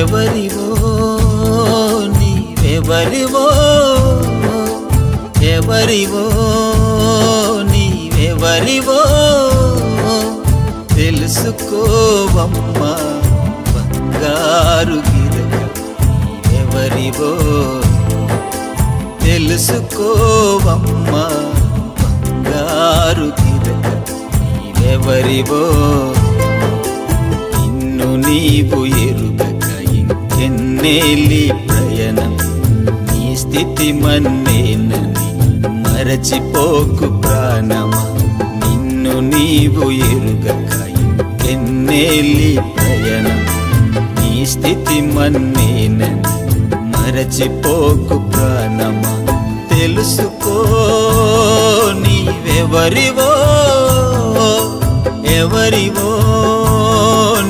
నీవెవరివో నీవెవరివో ఎవరివో నీవెవరివో తెలుసుకోవమ్మా బంగారు గిరక నీవెవరివో. తెలుసుకోవమ్మా బంగారు గిరక నీవెవరివో. నిన్ను నీవు ఎరుగక ఇంకెన్నేలి ప్రయాణం నీ స్థితి మన్నేనని మరచిపోకు ప్రాణమా. నిన్ను నీవు ఎరుగక ఇంకెన్నేలి ప్రయాణం నీ స్థితి మన్నేనని మరచిపోకు ప్రాణమా. తెలుసుకో నీవెవరివో ఎవరివో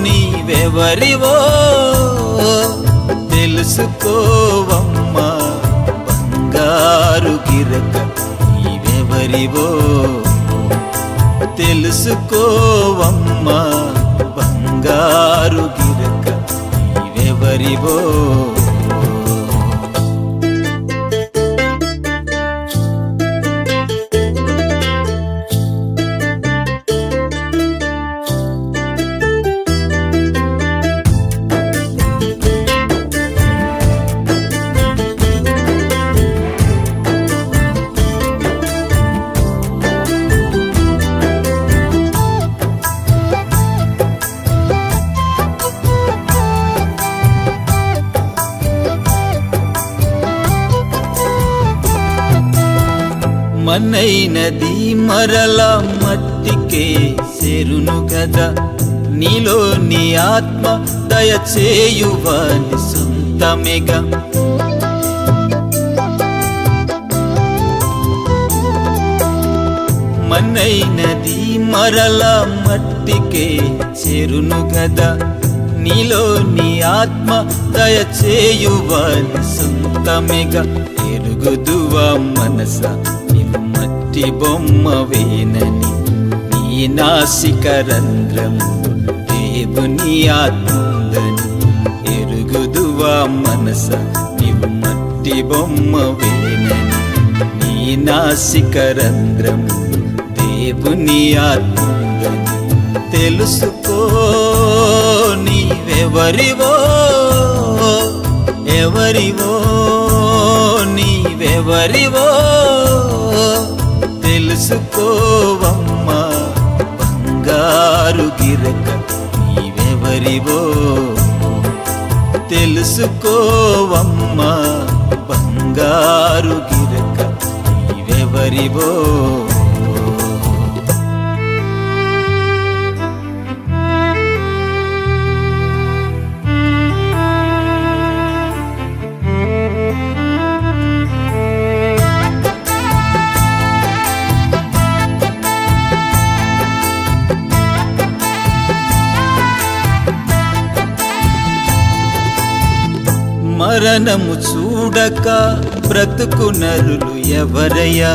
నీవెవరివో. తెలుసుకోవమ్మా బంగారు గిరక నీవెవరివో. తెలుసుకోవమ్మా బంగారు గిరక నీవెవరివో. మన్నైనది మరలా మట్టికే సెరును కదా నీలో నీ ఆత్మ దయచేయువాని సొంతమేగా మన్నైనది మరలా మట్టికే చెరును కదా నీలో నీ ఆత్మ దయచేయువాని సొంతమేగా ఎరుగుదువా మనస మట్టి బొమ్మవేనని నీ నాసిక రంధ్రము దేవుని ఆత్మందని ఎరుగుదువా మనస నీవు మట్టి బొమ్మవేనని నీ నాసిక రంధ్రము దేవుని ఆత్మందని తెలుసుకో నీవెవరివో ఎవరివో నీవెవరివో. తెలుసుకోవమ్మా బంగారు గిరక నీవెవరివో. తెలుసుకోవమ్మా బంగారు గిరక నీవెవరివో. మరణము చూడక బ్రతుకు నరులు ఎవరయ్యా?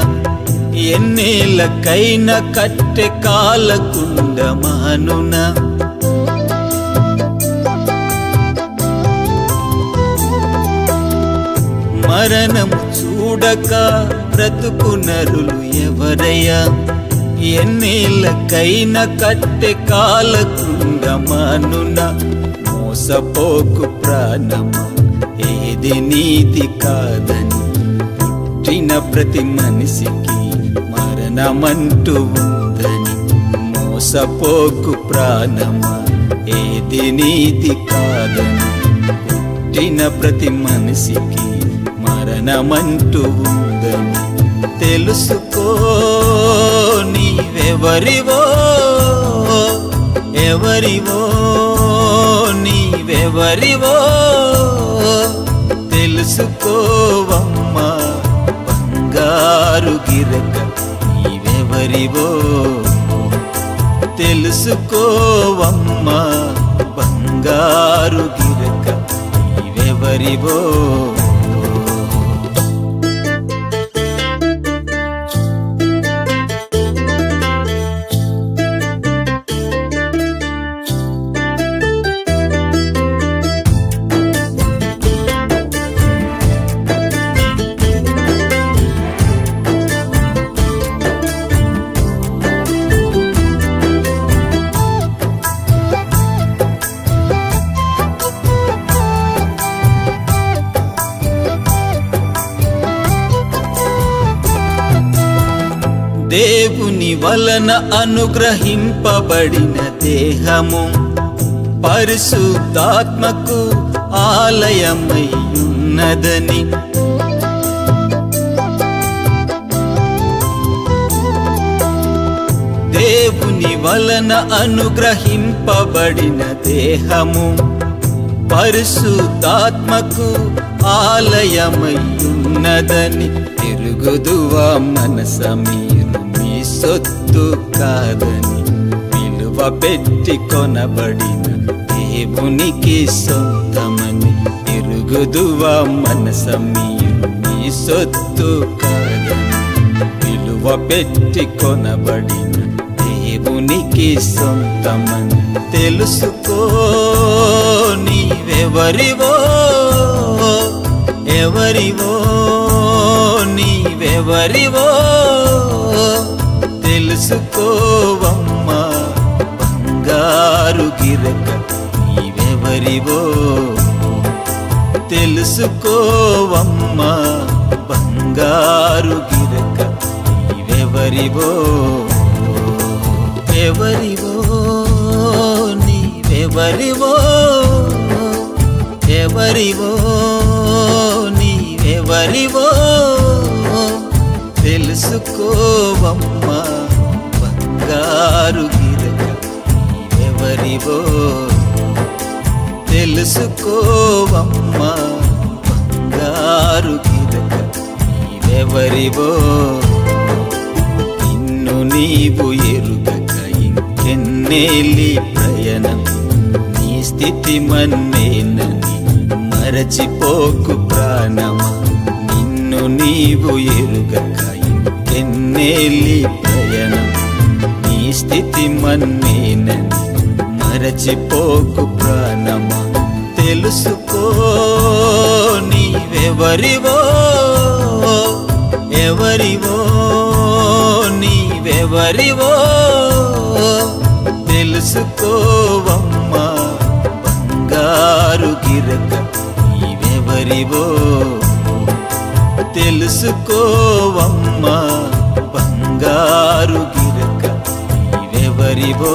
ఎన్నేళ్ళకైన కట్టె కాలకుండ మానున మరణము చూడక బ్రతుకు నరులు ఎవరయ్యా? ఎన్నేళ్ళకైన కట్టె కాలకుండ మానున మోసపోకు ప్రాణమా? ఏది నీతి కాదని పుట్టిన ప్రతి మనిషికి మరణమంటూ ఉందని మోసపోకు ప్రాణమా? ఏది నీతి కాదని పుట్టిన ప్రతి మనిషికి మరణమంటూ ఉందని తెలుసుకో నీవెవరివో ఎవరివో. నీవెవరివో తెలుసుకోవమ్మా. బంగారు గిరక నీవెవరివో తెలుసుకోవమ్మా. బంగారు గిరక నీవెవరివో దేవుని వలన అనుగ్రహింపబడిన దేహము పరిశుద్ధాత్మకు ఆలయమయ్యున్నదని. దేవుని వలన అనుగ్రహింపబడిన దేహము పరిశుద్ధాత్మకు ఆలయమయ్యున్నదని. తిరుగుదువా మనస మీరు. సొత్తు కాదని విలువ పెట్టి కొనబడిన దేవునికి సొంతమని తిరుగుదువా మనస నీ సొత్తు కాదని విలువ పెట్టి కొనబడిన దేవునికి సొంతమని తెలుసుకో నీవెవరివో? ఎవరివో? నీవెవరివో? తెలుసుకోవమ్మా బంగారు గిరక నీవెవరివో? ఎవరివో? నీవెవరివో? ఎవరివో? నీవెవరివో? తెలుసుకోవమ్మా బంగారు గిరక నీవెవరివో? తెలుసుకోవమ్మా. కారు గిరక నీవెవరివో? నిన్ను నీవు ఎరుగక ఇంకెన్నేలి ప్రయాణం. నీ స్థితి మన్నేనని మరచిపోకు ప్రాణమా నిన్ను నీవు ఎరుగక ఇంకెన్నేలి ప్రయాణం. నీ స్థితి మన్నేనని మరచిపోకు ప్రాణమా తెలుసుకో నీ నీవెవరివో ఎవరివో నీవెవరివో తెలుసుకోవమ్మా బంగారు గిరక నీవెవరివో. తెలుసుకోవమ్మా బంగారు గిరక నీవెవరివో.